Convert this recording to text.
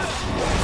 Let's go.